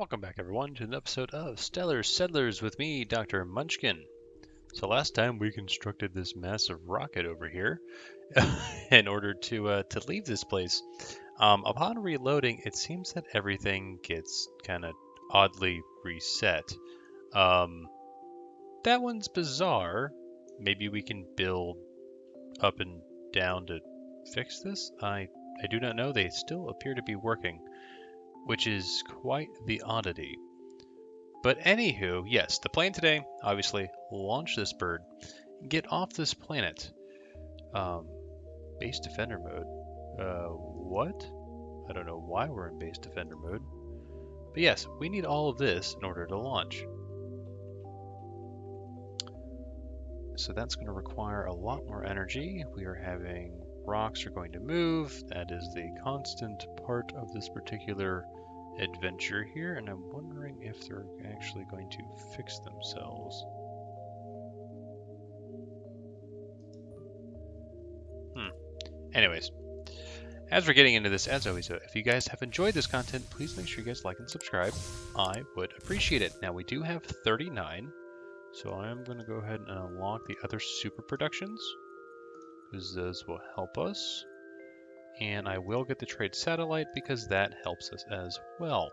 Welcome back, everyone, to an episode of Stellar Settlers with me, Dr. Munchkin. So last time we constructed this massive rocket over here in order to uh, to leave this place. Um, upon reloading, it seems that everything gets kind of oddly reset. Um, that one's bizarre. Maybe we can build up and down to fix this? I, I do not know. They still appear to be working, which is quite the oddity. But anywho, yes, the plan today, obviously, launch this bird, get off this planet. Um, base defender mode. Uh, what? I don't know why we're in base defender mode. But yes, we need all of this in order to launch. So that's going to require a lot more energy. We are having rocks are going to move. That is the constant part of this particular adventure here, and I'm wondering if they're actually going to fix themselves. Hmm. Anyways, as we're getting into this, as always, if you guys have enjoyed this content, please make sure you guys like and subscribe. I would appreciate it. Now, we do have 39, so I'm going to go ahead and unlock the other super productions, because those will help us. And I will get the trade satellite because that helps us as well.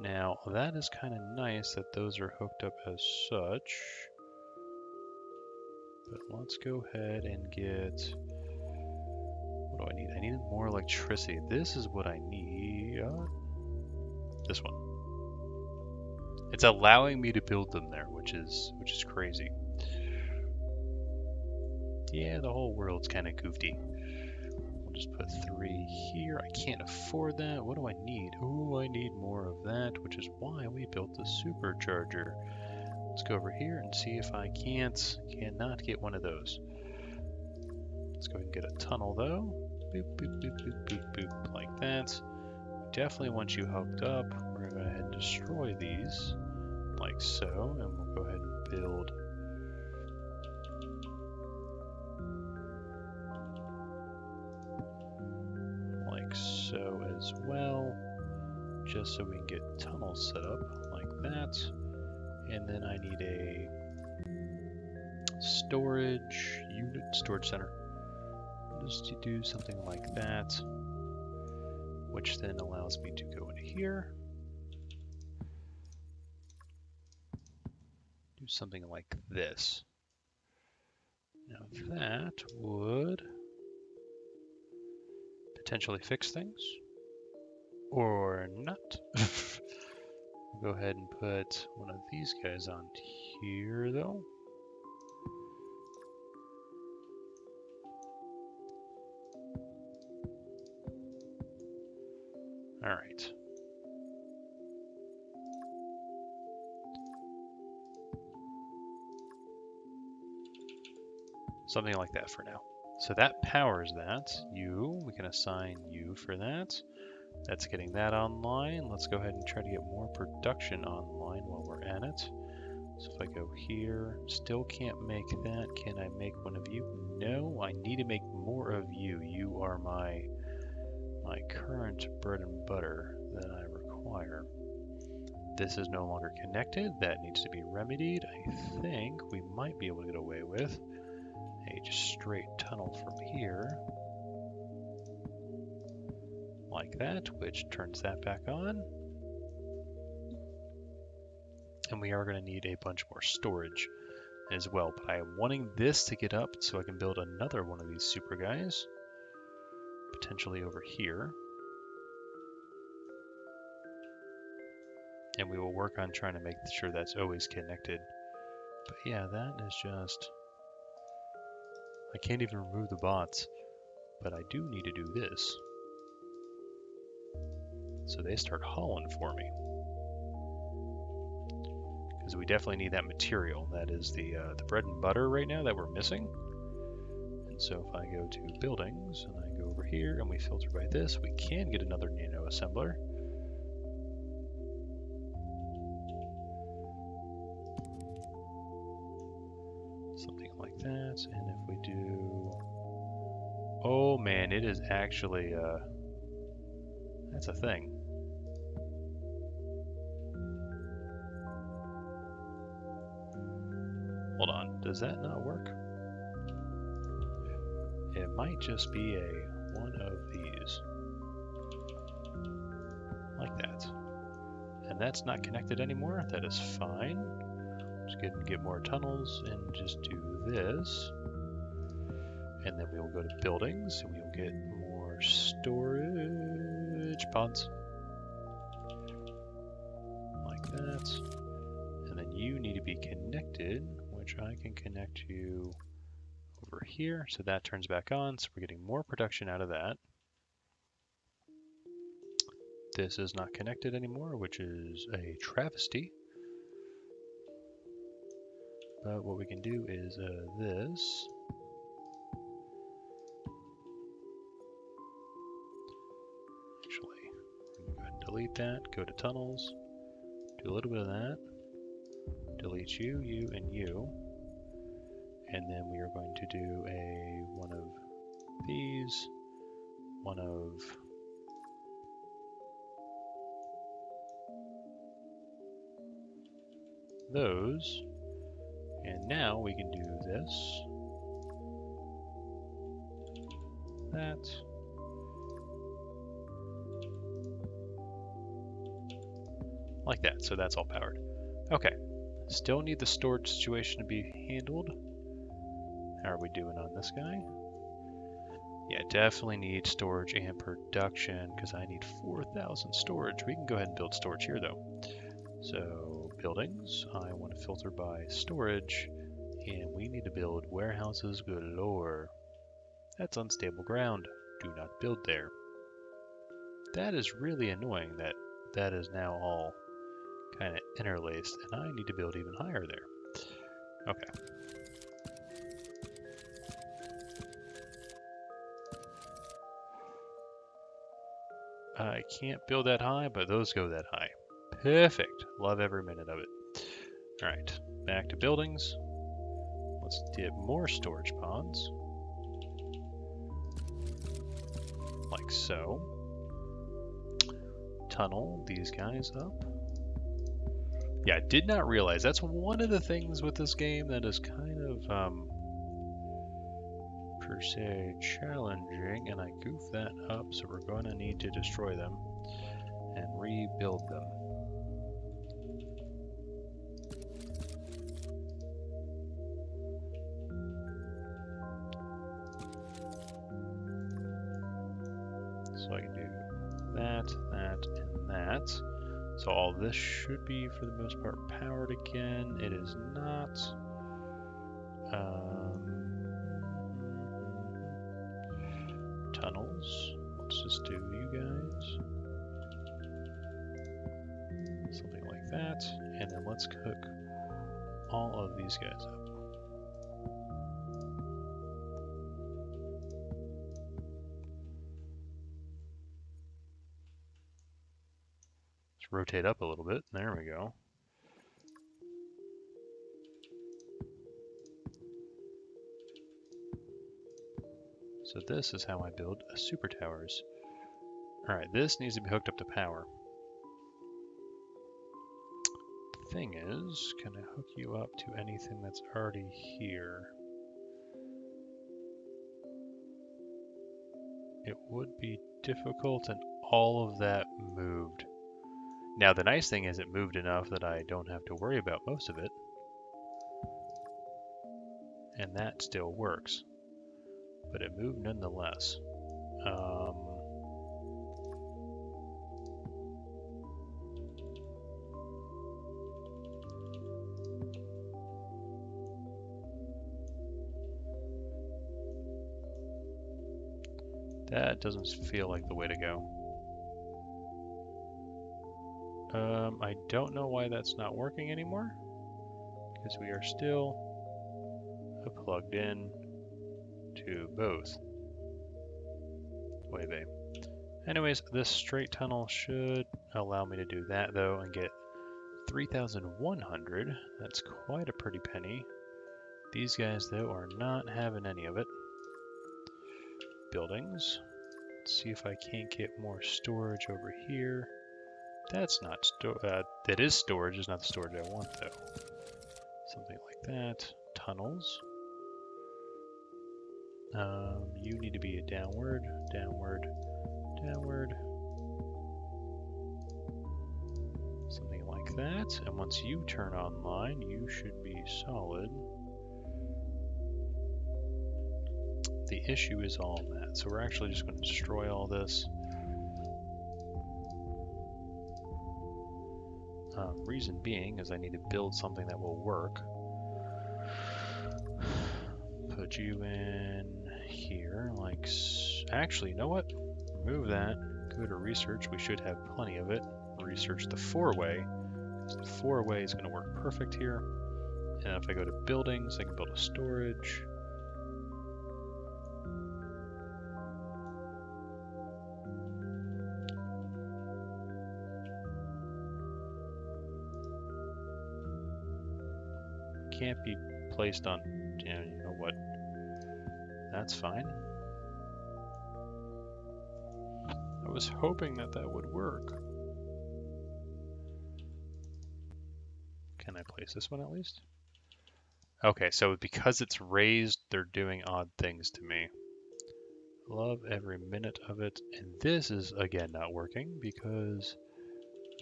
Now, that is kind of nice that those are hooked up as such. But let's go ahead and get... What do I need? I need more electricity. This is what I need. Uh, this one. It's allowing me to build them there, which is which is crazy. Yeah, the whole world's kind of goofy We'll just put three here. I can't afford that. What do I need? Oh, I need more of that, which is why we built the supercharger. Let's go over here and see if I can't, cannot get one of those. Let's go ahead and get a tunnel though. Boop, boop, boop, boop, boop, boop, like that. Definitely want you hooked up. We're gonna go ahead and destroy these, like so, and we'll go ahead and build as well, just so we can get tunnels set up like that. And then I need a storage unit, storage center, just to do something like that, which then allows me to go in here, do something like this. Now that would potentially fix things. Or not. go ahead and put one of these guys on here, though. All right. Something like that for now. So that powers that. You, we can assign you for that. That's getting that online. Let's go ahead and try to get more production online while we're at it. So if I go here, still can't make that. Can I make one of you? No, I need to make more of you. You are my my current bread and butter that I require. This is no longer connected. That needs to be remedied. I think we might be able to get away with a just straight tunnel from here like that, which turns that back on. And we are going to need a bunch more storage as well. But I am wanting this to get up so I can build another one of these super guys. Potentially over here. And we will work on trying to make sure that's always connected. But yeah, that is just I can't even remove the bots, but I do need to do this. So they start hauling for me. Because we definitely need that material. That is the, uh, the bread and butter right now that we're missing. And so if I go to buildings and I go over here and we filter by this, we can get another nano assembler. Something like that, and if we do... Oh man, it is actually, uh... That's a thing. Hold on, does that not work? It might just be a one of these. Like that. And that's not connected anymore, that is fine. Just get, get more tunnels and just do this. And then we will go to buildings and we will get more storage pods. Like that. And then you need to be connected, which I can connect you over here. So that turns back on. So we're getting more production out of that. This is not connected anymore, which is a travesty. But what we can do is uh, this. Delete that, go to tunnels, do a little bit of that, delete you, you, and you. And then we are going to do a one of these, one of those, and now we can do this, that, like that. So that's all powered. Okay, still need the storage situation to be handled. How are we doing on this guy? Yeah, definitely need storage and production because I need 4,000 storage. We can go ahead and build storage here though. So buildings. I want to filter by storage, and we need to build warehouses galore. That's unstable ground. Do not build there. That is really annoying that that is now all kind of interlaced, and I need to build even higher there. Okay. I can't build that high, but those go that high. Perfect. Love every minute of it. All right, back to buildings. Let's get more storage ponds. Like so. Tunnel these guys up. Yeah, I did not realize that's one of the things with this game that is kind of, um, per se challenging, and I goofed that up, so we're going to need to destroy them and rebuild them. This should be, for the most part, powered again. It is not. Um, tunnels. Let's just do you guys. Something like that. And then let's cook all of these guys up. Rotate up a little bit. There we go. So this is how I build a super towers. Alright, this needs to be hooked up to power. Thing is, can I hook you up to anything that's already here? It would be difficult and all of that moved. Now the nice thing is it moved enough that I don't have to worry about most of it. And that still works. But it moved nonetheless. Um, that doesn't feel like the way to go. Um, I don't know why that's not working anymore, because we are still plugged in to both. Way babe. Anyways, this straight tunnel should allow me to do that though and get 3,100. That's quite a pretty penny. These guys though are not having any of it. Buildings. Let's see if I can't get more storage over here. That's not. Uh, that is storage. Is not the storage I want though. Something like that. tunnels. Um, you need to be a downward, downward, downward. Something like that. And once you turn online, you should be solid. The issue is all that. So we're actually just going to destroy all this. Um, reason being is I need to build something that will work. Put you in here, like, actually, you know what? Remove that, go to research, we should have plenty of it. Research the four-way, the four-way is going to work perfect here. And if I go to buildings, I can build a storage. Can't be placed on, you know what? That's fine. I was hoping that that would work. Can I place this one at least? Okay, so because it's raised, they're doing odd things to me. Love every minute of it. And this is, again, not working because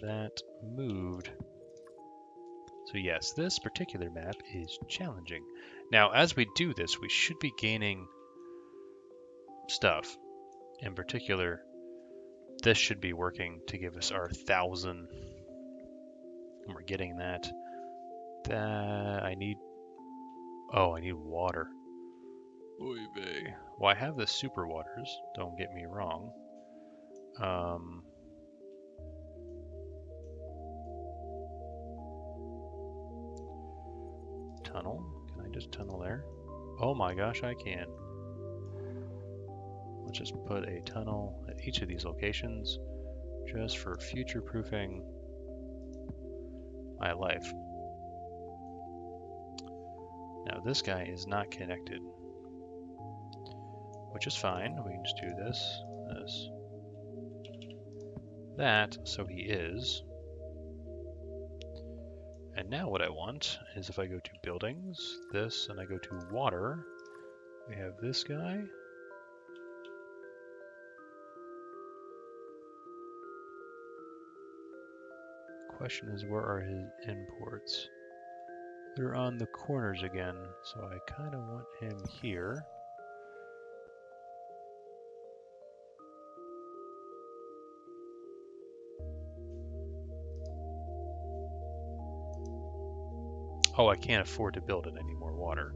that moved. So yes, this particular map is challenging. Now, as we do this, we should be gaining stuff. In particular, this should be working to give us our thousand. And we're getting that. That I need. Oh, I need water. Oy vey. Well, I have the super waters. Don't get me wrong. Um. Tunnel. Can I just tunnel there? Oh my gosh, I can. Let's just put a tunnel at each of these locations just for future proofing my life. Now this guy is not connected, which is fine. We can just do this, this, that, so he is. And now what I want is if I go to buildings, this, and I go to water, we have this guy. Question is where are his imports? They're on the corners again, so I kind of want him here. Oh, I can't afford to build it any more water.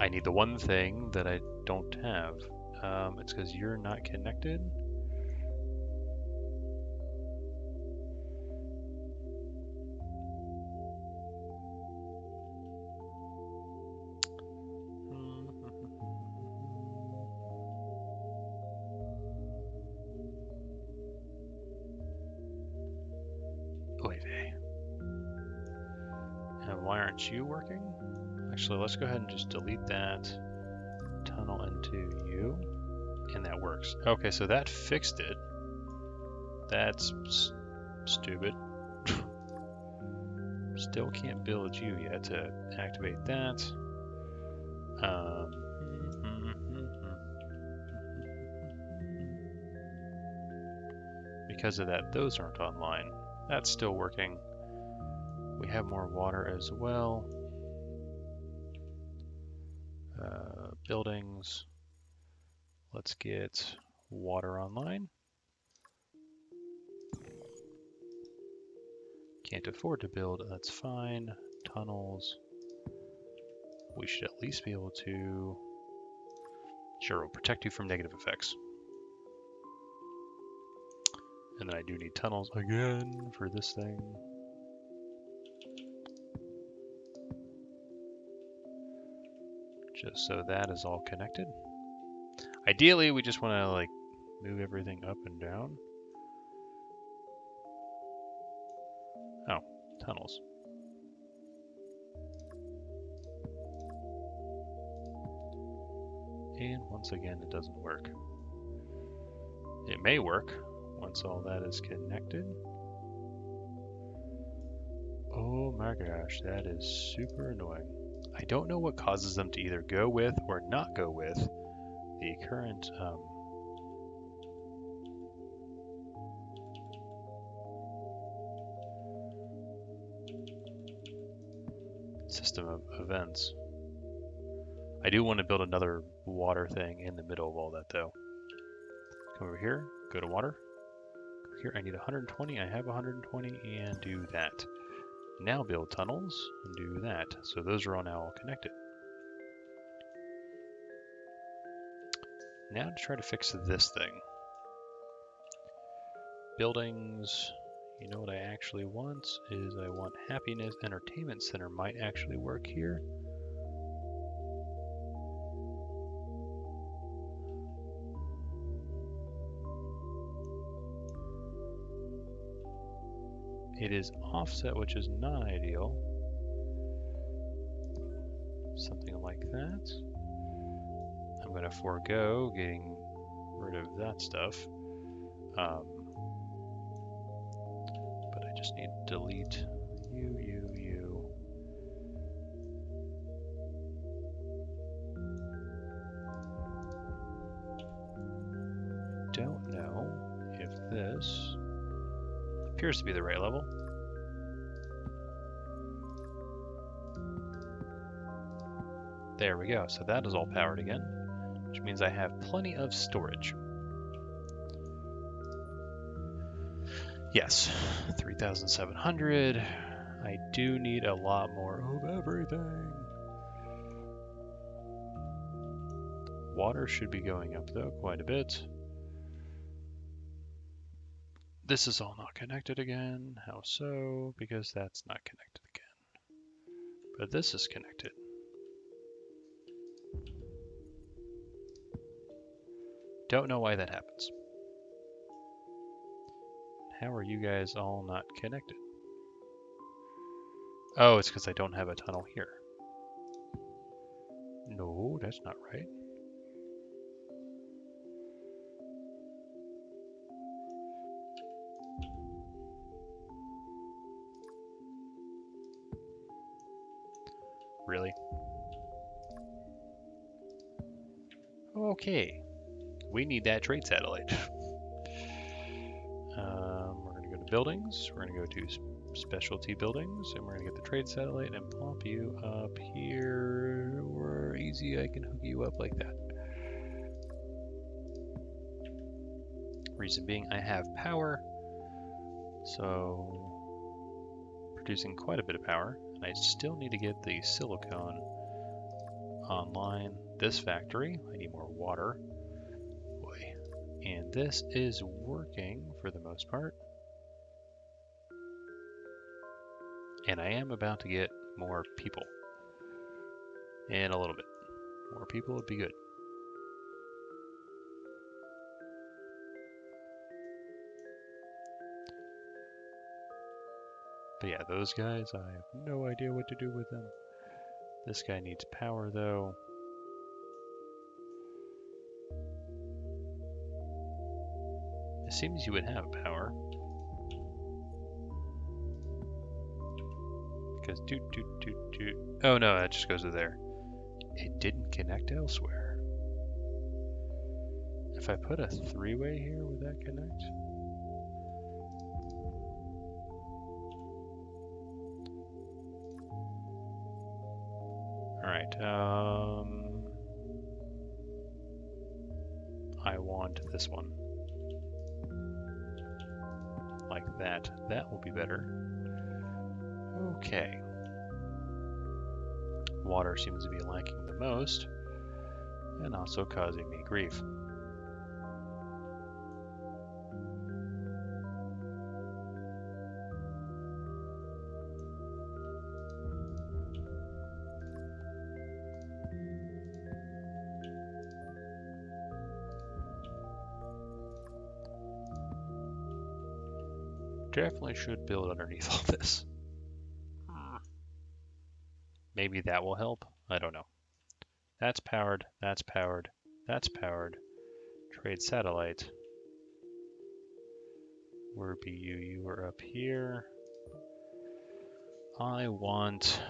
I need the one thing that I don't have. Um, it's because you're not connected. Let's go ahead and just delete that. Tunnel into you. And that works. Okay, so that fixed it. That's stupid. Still can't build you yet to activate that. Um, because of that, those aren't online. That's still working. We have more water as well. Uh, buildings. Let's get water online. Can't afford to build, that's fine. Tunnels. We should at least be able to... Sure, we'll protect you from negative effects. And then I do need tunnels again for this thing. Just so that is all connected. Ideally, we just want to like move everything up and down. Oh, tunnels. And once again, it doesn't work. It may work once all that is connected. Oh my gosh, that is super annoying. I don't know what causes them to either go with or not go with the current um, system of events. I do want to build another water thing in the middle of all that though. Come over here, go to water. Go here, I need 120, I have 120, and do that. Now build tunnels, and do that. So those are all now all connected. Now to try to fix this thing. Buildings, you know what I actually want is I want Happiness Entertainment Center might actually work here. It is offset, which is not ideal. Something like that. I'm going to forego getting rid of that stuff. Um, but I just need to delete you, you, you. Don't know if this appears to be the right level. There we go. So that is all powered again, which means I have plenty of storage. Yes, 3,700. I do need a lot more of everything. Water should be going up though quite a bit. This is all not connected again. How so? Because that's not connected again. But this is connected. Don't know why that happens. How are you guys all not connected? Oh, it's because I don't have a tunnel here. No, that's not right. Really? Okay. We need that trade satellite. um, we're going to go to buildings. We're going to go to specialty buildings. And we're going to get the trade satellite and plop you up here. Or easy, I can hook you up like that. Reason being, I have power. So, producing quite a bit of power. and I still need to get the silicone online. This factory, I need more water. And this is working for the most part. And I am about to get more people. In a little bit. More people would be good. But yeah, those guys, I have no idea what to do with them. This guy needs power though. It seems you would have power. Because doot doot doot doot. Oh no, that just goes to there. It didn't connect elsewhere. If I put a three-way here, would that connect? Alright, um... I want this one. That. That will be better. Okay. Water seems to be lacking the most, and also causing me grief. I should build underneath all this. Maybe that will help. I don't know. That's powered. That's powered. That's powered. Trade satellite. Where be you? You are up here. I want...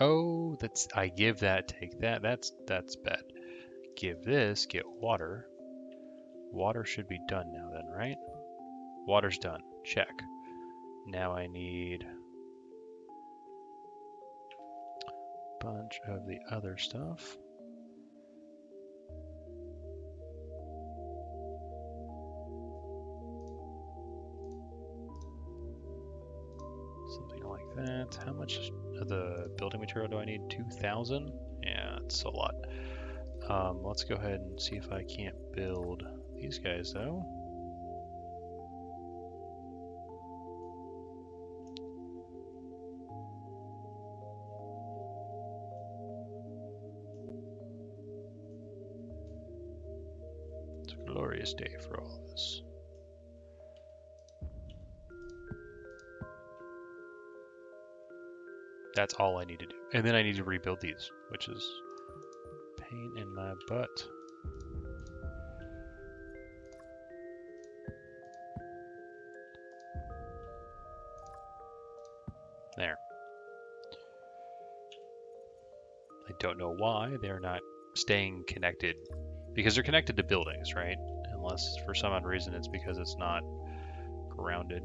Oh, that's I give that, take that. That's that's bad. Give this, get water. Water should be done now then, right? Water's done. Check. Now I need a bunch of the other stuff. Something like that. How much of the building material do I need? 2,000? Yeah, it's a lot. Um, let's go ahead and see if I can't build these guys though. It's a glorious day for all of this. That's all I need to do. And then I need to rebuild these, which is pain in my butt. There. I don't know why they're not staying connected. Because they're connected to buildings, right? Unless for some odd reason it's because it's not grounded.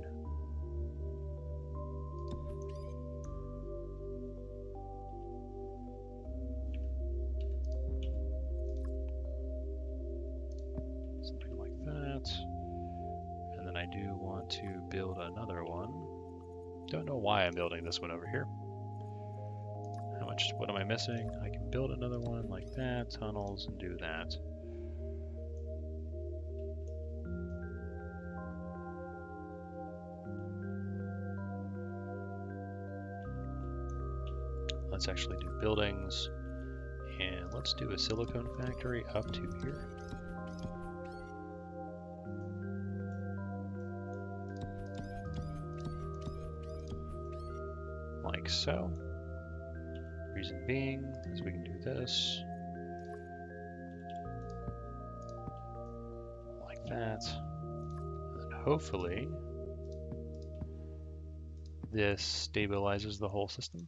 This one over here. How much, what am I missing? I can build another one like that, tunnels, and do that. Let's actually do buildings, and let's do a silicone factory up to here. So. Reason being is we can do this. Like that. And hopefully this stabilizes the whole system.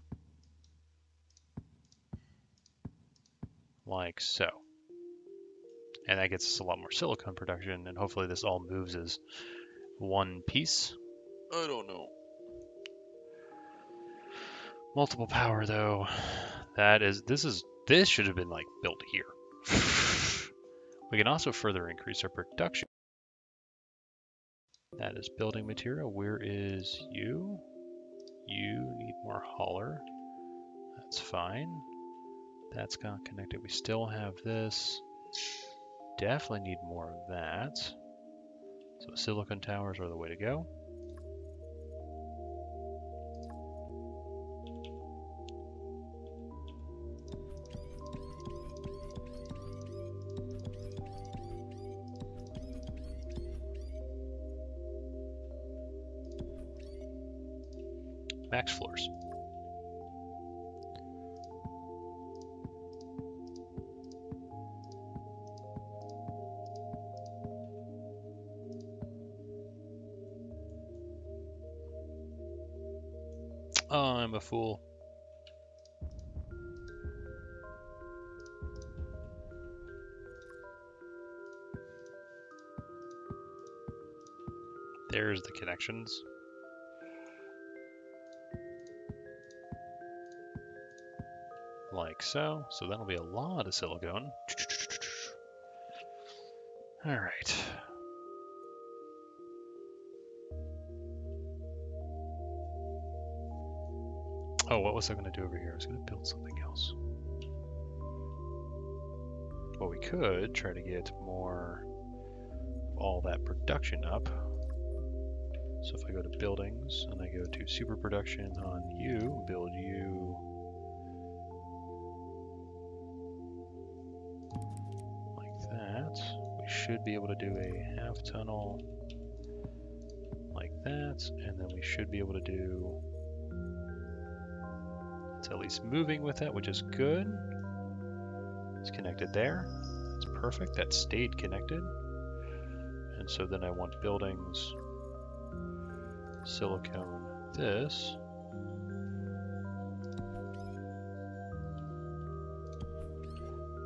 Like so. And that gets us a lot more silicon production, and hopefully this all moves as one piece. I don't know. Multiple power though. That is this is this should have been like built here. we can also further increase our production. That is building material. Where is you? You need more hauler. That's fine. That's not connected. We still have this. Definitely need more of that. So silicon towers are the way to go. There's the connections. like so. So that'll be a lot of silicone. All right. Oh, what was I going to do over here? I was going to build something else. Well, we could try to get more of all that production up. So if I go to buildings and I go to super production on you, build you Like that. We should be able to do a half tunnel like that, and then we should be able to do it's at least moving with it, which is good. It's connected there. It's perfect. That stayed connected. And so then I want buildings, silicone this.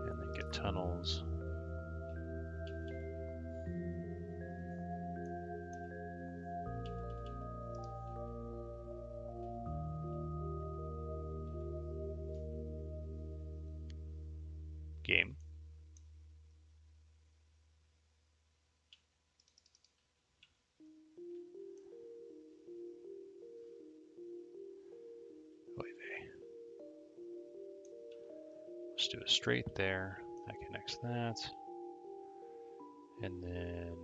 And then get tunnels. Game. Let's do a straight there. That connects that. And then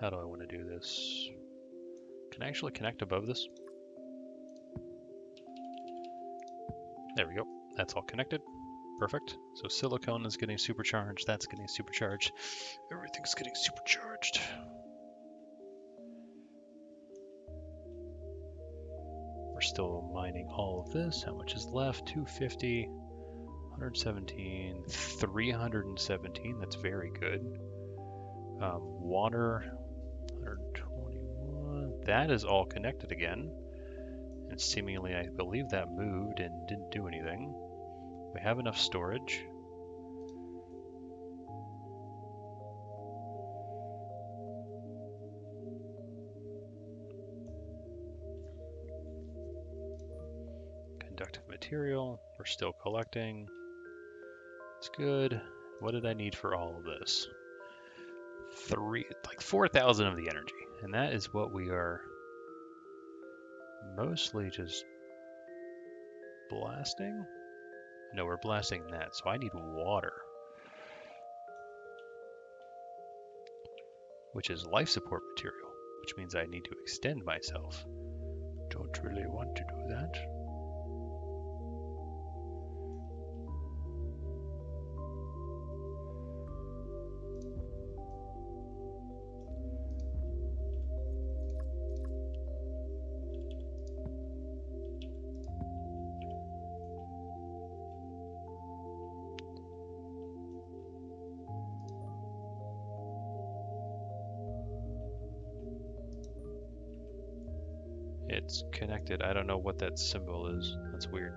how do I want to do this? Can I actually connect above this? There we go. That's all connected. Perfect. So silicone is getting supercharged. That's getting supercharged. Everything's getting supercharged. Still mining all of this. How much is left? 250, 117, 317. That's very good. Um, water, 121. That is all connected again. And seemingly, I believe that moved and didn't do anything. We have enough storage. Material, we're still collecting. It's good. What did I need for all of this? Three, like 4,000 of the energy. And that is what we are mostly just blasting. No, we're blasting that, so I need water. Which is life support material, which means I need to extend myself. Don't really want to do that. Connected. I don't know what that symbol is. That's weird.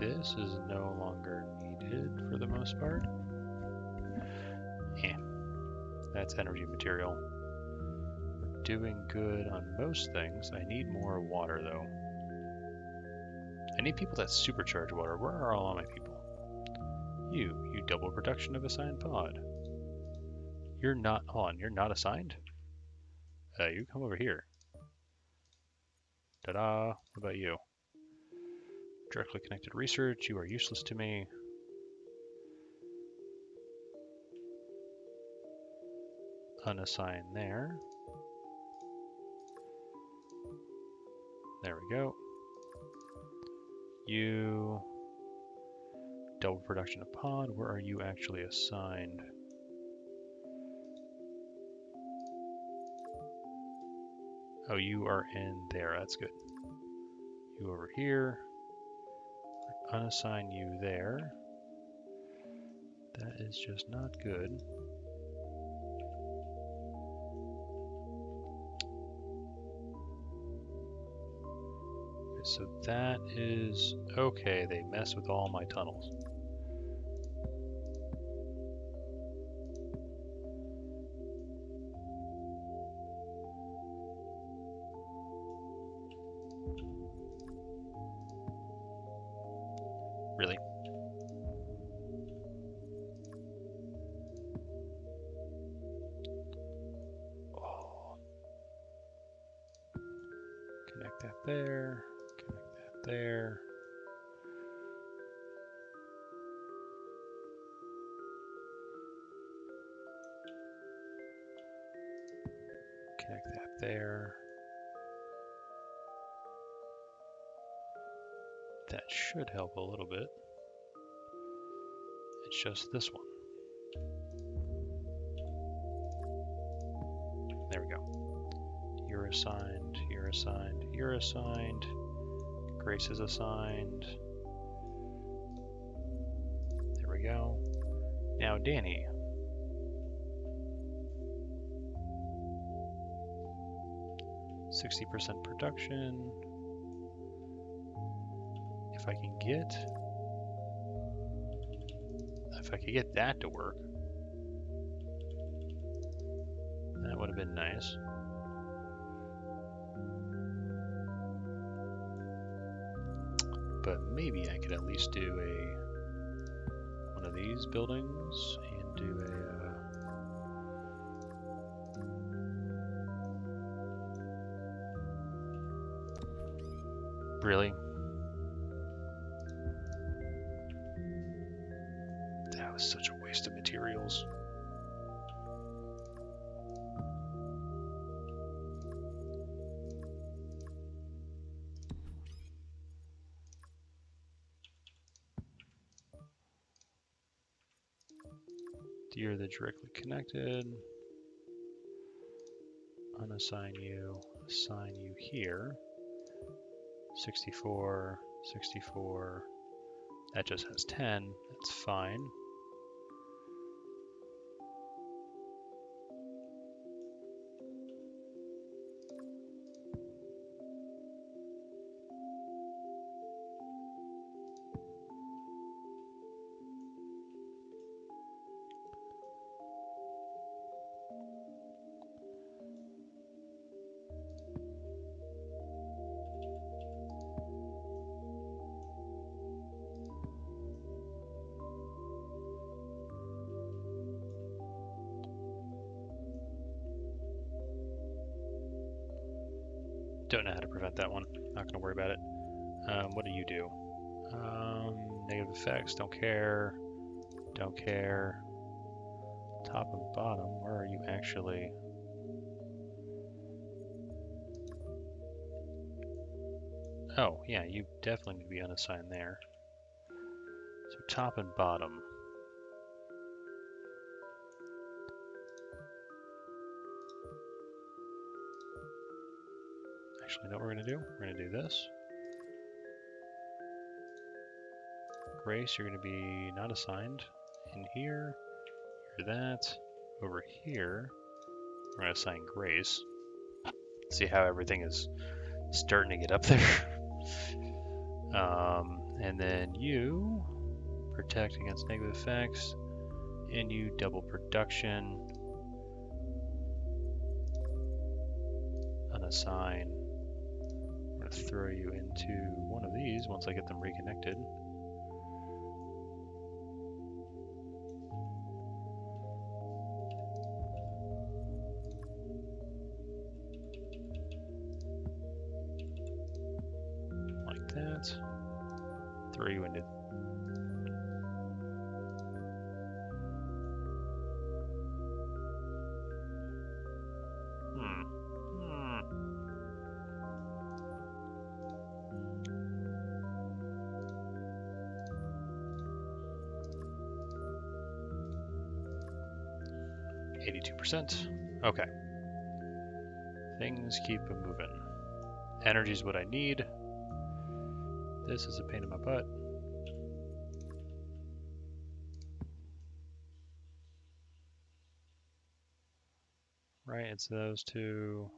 This is no longer needed for the most part. Yeah, that's energy material. We're doing good on most things. I need more water though. I need people that supercharge water. Where are all my people? You, you double production of assigned pod. You're not on. You're not assigned. Uh, you come over here. Ta-da! What about you? Directly connected research. You are useless to me. Unassigned there. There we go. You double production of pod. Where are you actually assigned? Oh, you are in there. That's good. You over here. Unassign you there. That is just not good. So that is okay. They mess with all my tunnels. Connect that there. That should help a little bit. It's just this one. There we go. You're assigned, you're assigned, you're assigned. Grace is assigned. There we go. Now, Danny. Sixty percent production. If I can get, if I could get that to work, that would have been nice. But maybe I could at least do a one of these buildings and do a uh, Really? That was such a waste of materials. Deer that directly connected. Unassign you, assign you here. 64, 64. That just has 10. That's fine. Care. Don't care. Top and bottom, where are you actually? Oh, yeah, you definitely need to be unassigned there. So top and bottom. Actually, know what we're going to do? We're going to do this. Grace, you're going to be not assigned. In here, you're that. Over here, we're going to assign Grace. See how everything is starting to get up there. um, and then you protect against negative effects, and you double production. Unassign I'm going to throw you into one of these once I get them reconnected. Keep moving. Energy is what I need. This is a pain in my butt. Right, it's those two.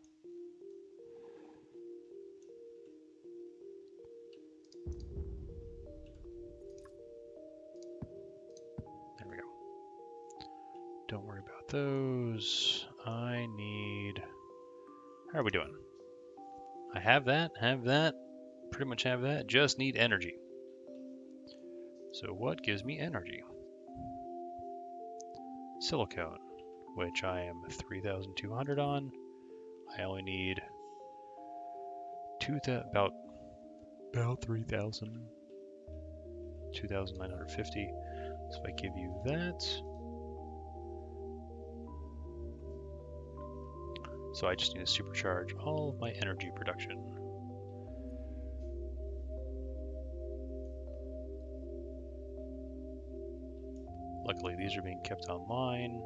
Are we doing? I have that, have that, pretty much have that. Just need energy. So what gives me energy? Silicone, which I am 3,200 on. I only need two about about 3,000, 2,950. So if I give you that, So I just need to supercharge all of my energy production. Luckily, these are being kept online.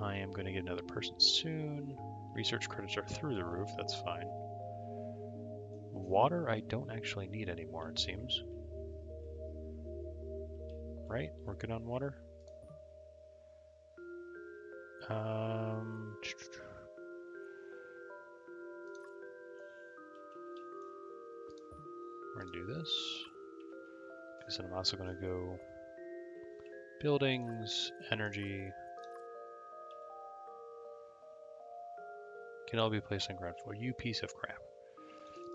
I am going to get another person soon. Research credits are through the roof, that's fine. Water I don't actually need anymore, it seems. right? We're good on water. Um, we're gonna do this because then I'm also gonna go buildings, energy. Can all be placed on ground floor. You piece of crap.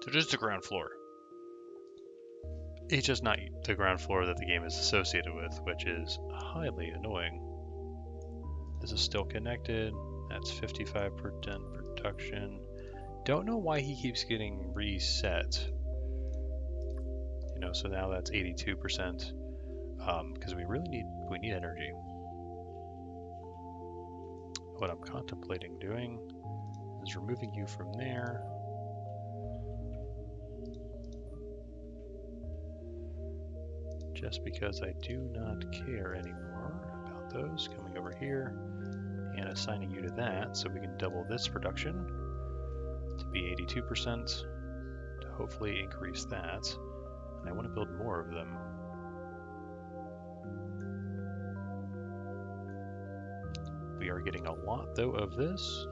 So just the ground floor. It's just not the ground floor that the game is associated with, which is highly annoying. This is still connected. That's 55% production. Don't know why he keeps getting reset. You know, so now that's 82%. Because um, we really need we need energy. What I'm contemplating doing is removing you from there. Just because I do not care anymore about those coming over here and assigning you to that so we can double this production to be 82% to hopefully increase that. And I want to build more of them. We are getting a lot though of this.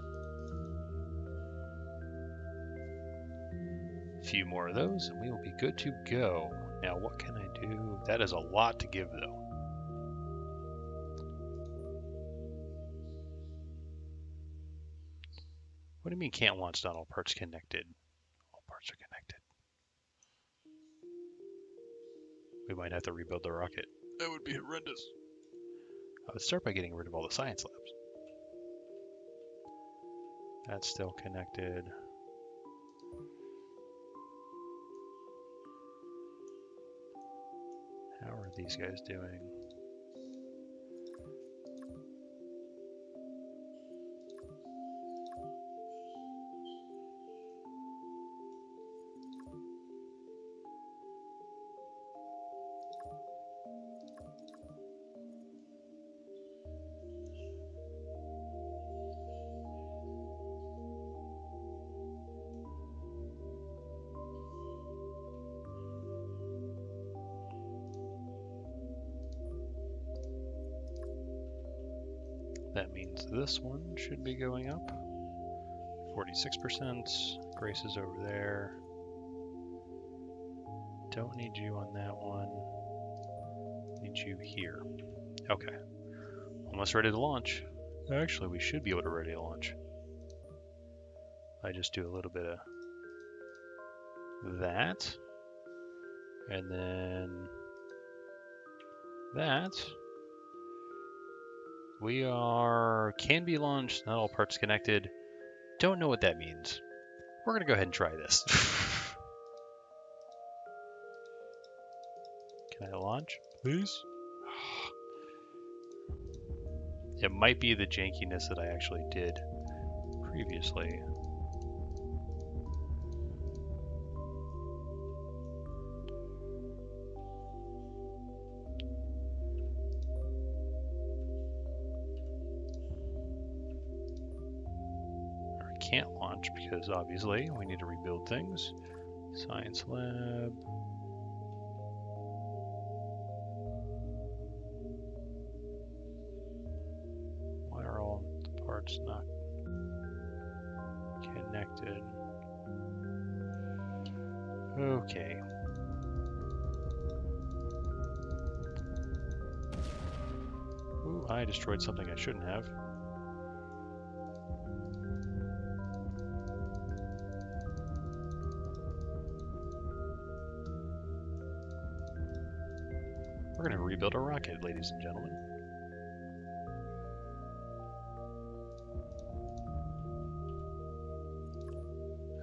A few more of those and we will be good to go. Now what can I do? That is a lot to give though. What do you mean can't launch not all parts connected? All parts are connected. We might have to rebuild the rocket. That would be horrendous. I would start by getting rid of all the science labs. That's still connected. How are these guys doing? This one should be going up. 46%. Grace is over there. Don't need you on that one. Need you here. Okay. Almost ready to launch. Actually, we should be able to ready to launch. I just do a little bit of that. And then that. We are can be launched, not all parts connected. Don't know what that means. We're gonna go ahead and try this. can I launch, please? It might be the jankiness that I actually did previously. Because obviously we need to rebuild things. Science lab. Why are all the parts not connected? Okay. Ooh, I destroyed something I shouldn't have. Rebuild a rocket, ladies and gentlemen.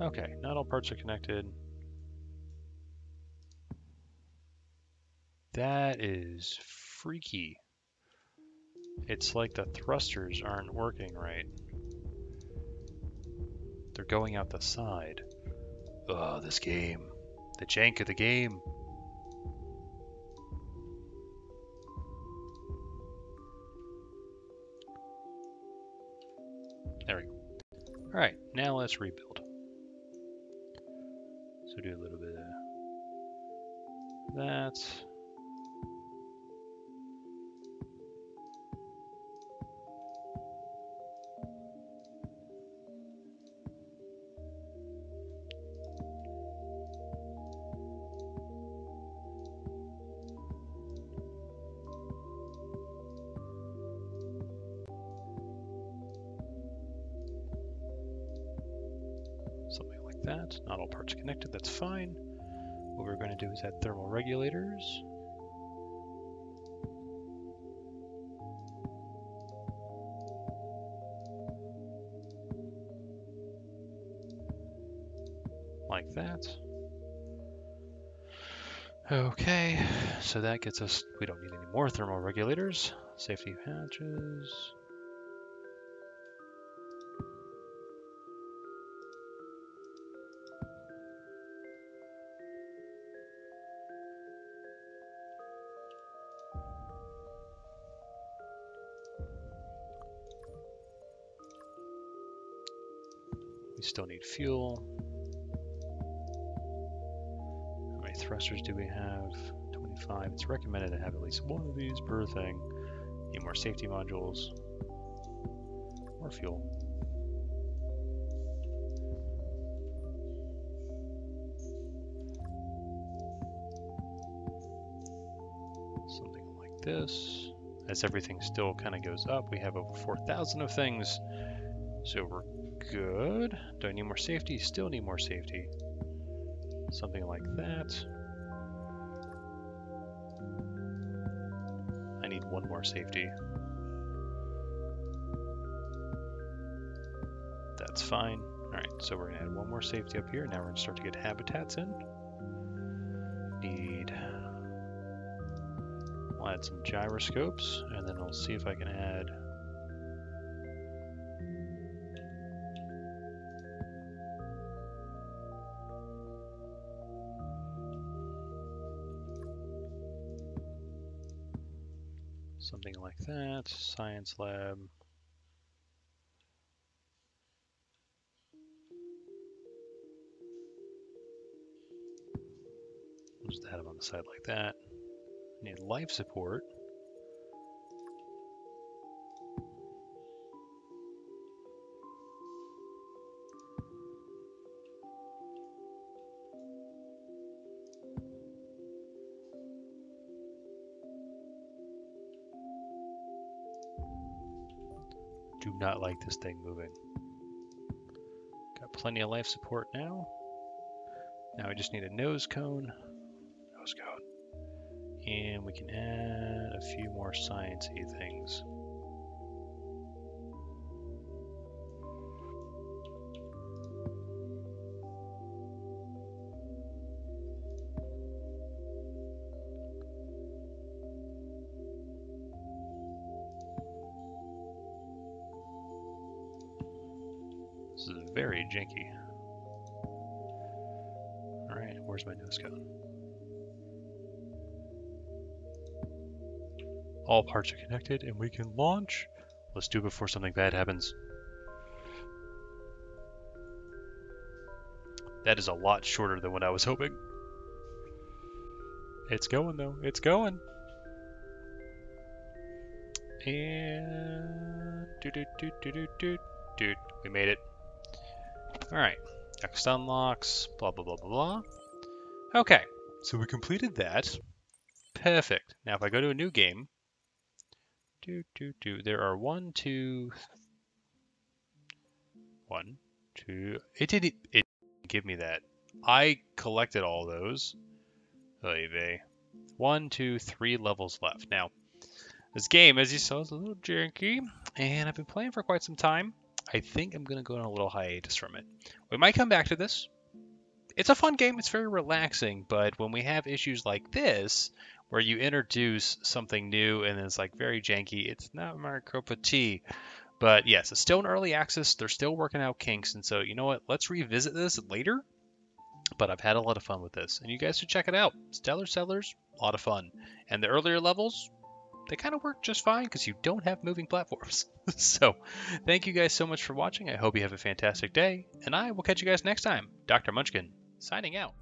Okay, not all parts are connected. That is freaky. It's like the thrusters aren't working right. They're going out the side. Oh, this game. The jank of the game. Alright, now let's rebuild. So do a little bit of that. That's fine. What we're going to do is add thermal regulators. Like that. Okay, so that gets us, we don't need any more thermal regulators. Safety hatches. We still need fuel. How many thrusters do we have? 25. It's recommended to have at least one of these per thing. Need more safety modules. More fuel. Something like this. As everything still kind of goes up, we have over 4,000 of things. So we're good. Do I need more safety? Still need more safety. Something like that. I need one more safety. That's fine. Alright, so we're gonna add one more safety up here. Now we're gonna start to get habitats in. Need... We'll add some gyroscopes, and then I'll see if I can add something like that. Science lab. Just add them on the side like that. Need life support. Not like this thing moving. Got plenty of life support now. Now we just need a nose cone. Nose cone. And we can add a few more sciencey things. Parts are connected and we can launch. Let's do it before something bad happens. That is a lot shorter than what I was hoping. It's going though, it's going. And do do do do do do. We made it. Alright, next unlocks, blah, blah, blah, blah, blah. Okay, so we completed that. Perfect. Now if I go to a new game, do, do, do, there are one, two, one, two, it didn't, it didn't give me that. I collected all those. Oh, Vey. One, two, three levels left. Now, this game, as you saw, is a little janky, and I've been playing for quite some time. I think I'm going to go on a little hiatus from it. We might come back to this. It's a fun game. It's very relaxing, but when we have issues like this, where you introduce something new and it's like very janky, it's not my cup of tea. But yes, it's still an early access. They're still working out kinks, and so you know what? Let's revisit this later. But I've had a lot of fun with this, and you guys should check it out. Stellar Settlers, a lot of fun. And the earlier levels, they kind of work just fine because you don't have moving platforms. so, thank you guys so much for watching. I hope you have a fantastic day, and I will catch you guys next time. Dr. Munchkin, signing out.